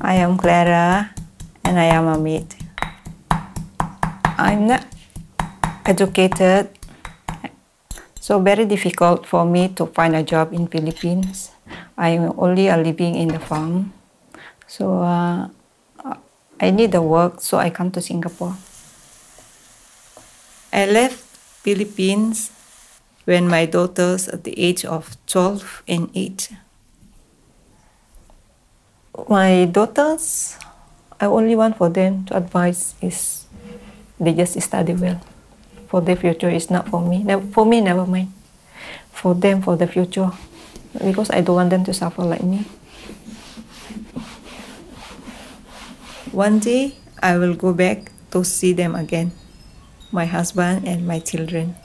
I am Clara and I am a maid. I'm not educated, so very difficult for me to find a job in Philippines. I'm only living in the farm, so uh, I need the work, so I come to Singapore. I left Philippines when my daughters at the age of 12 and 8. My daughters, I only want for them to advise is they just study well. For their future is not for me. For me, never mind. For them, for the future. Because I don't want them to suffer like me. One day, I will go back to see them again. My husband and my children.